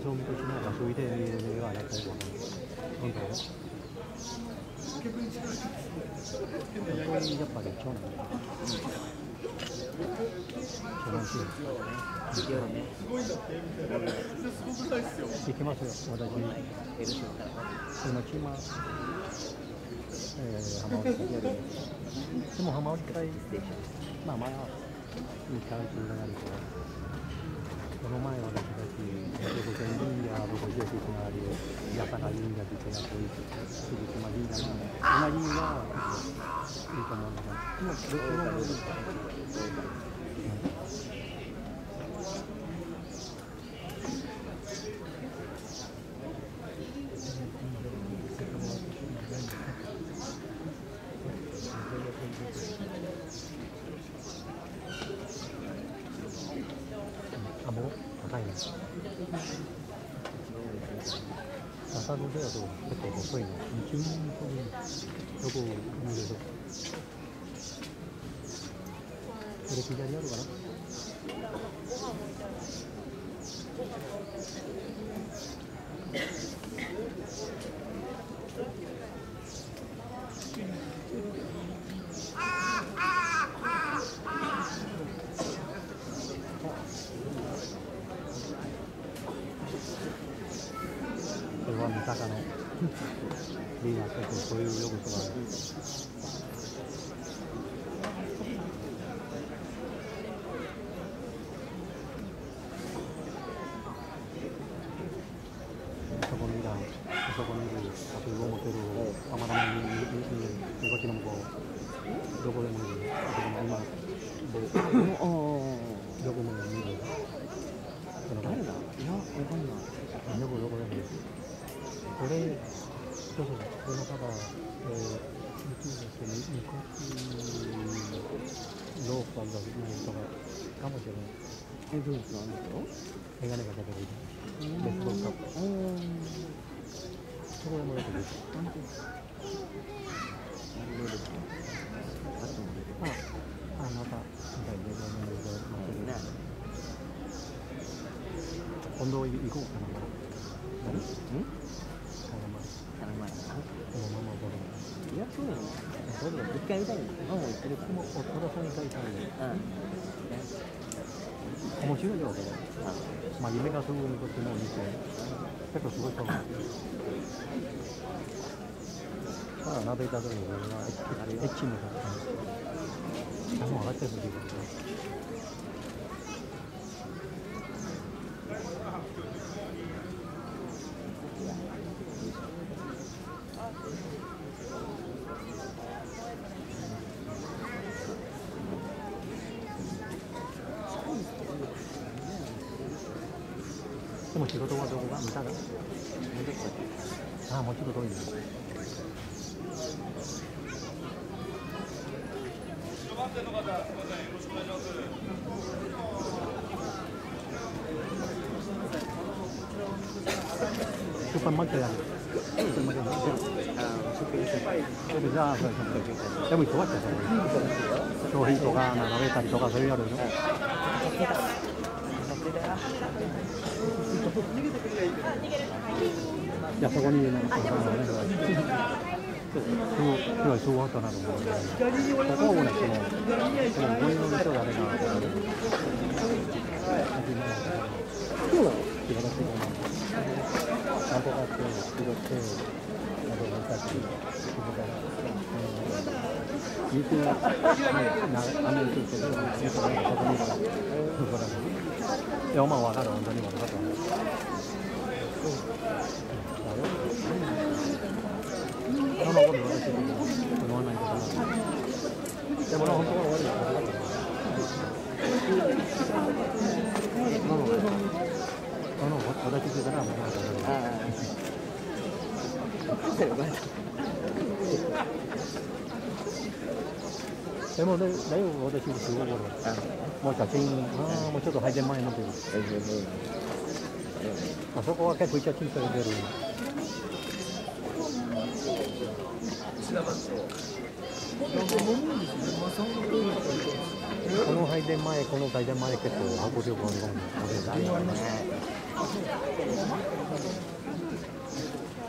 画像見としな画像入れに。はなったりとかなんだよ本当に。やっぱり長男長男しい授業ね行きますよ。私ヘルシーからそのチーマえー、浜折り会でも浜折り会まあまあいい感じに。なるとこの前私たち横線神社僕ジェシスがあり八坂神社ってやっていて鈴島神社の同じがいいと思うんだけどもうどこのものですか、もう高いね。朝の出だと結構細いの。一分どこ見ると。これ左あるかなこれは三鷹のリーダーとそういう呼ぶことがある。そこのイラン、そこにいる、あとを持てる、たまたまに、に、に、に、こっちの向こう、どこでもいる、どこでも今、で、おおどこも見る。その誰だいやわかんないどこどこでもいい。これ、そうそう、この方、えー、ミキですけど、ニコチローパーがいるとか、かもしれない。えどうですかあの人メガネかけてる。ベースボーカップ。そこでも出てる。本当ですかどうですかあとも出てくまあ、あ、また、みたいで、どうもいろいろ待ってるるね今度行こうかな。何んあのまああの前かなこのままボロいやそうなのそうだよ一回見たいん。だよママも言ってるからも、お虎さん。に書いたん。で、うん。面白いよ、これ。あまあ、夢がすぐにこっちも見て、結構すごいと思う。ただ、鍋いた時に、俺はエッチエッチのさ、もう上がってる時でも仕事はどこが見たらもうどこだっああ、もうちょっと遠いね。スーパーマーケットやる。スーパーマーケットやでも忙しいよ、商品とか並べたりとかそういうやるの。いやそこに今の魚がねそうこの日すごかったなと思うここはもねそのその模の人があれなと思って今日は気晴らしいと思うんですなんとかって仕事ってなんとかしたっていうことが見て、ね、雨について、そこに、そこに。いや、まあ、わかる本当にも分かるそのこと言われてるけど思わないけどでも本当は悪いことだったの私からもわかっでもね、だいぶ私す。ごい頃、あもう写真、ああ、もうちょっと配膳前のという。大丈夫あそこは結構写真撮れてる。この配電前、この配電前結構運力があるかもしれない。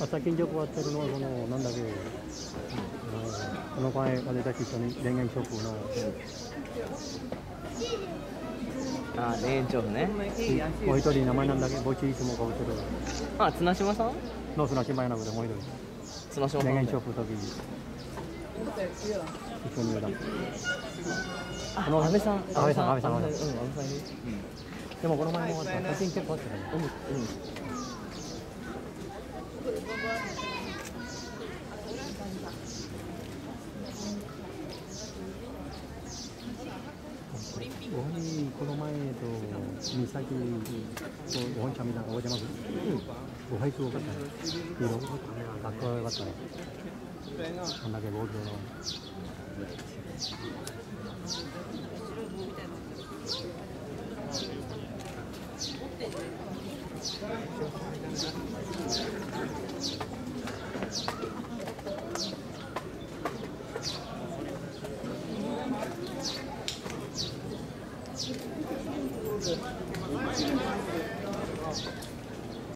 朝金力割ってるのはそのなんだっけ、あのこの前風たち一緒に電源ショップのあ田園調布ね。もう一人名前なんだっけ墓地いつもかぶってるあ綱島さん？ノースの島やなくてもう一人綱島さん。電源ショップの時一緒にいたあ安倍さん。安倍さん安倍さんうん安倍さんでもこの前も写真結構あったね。うんうんご本人この前と三崎ご本社見たらお邪魔するご配置多かったね色学校が良かったねこん。だけボールの Thank you.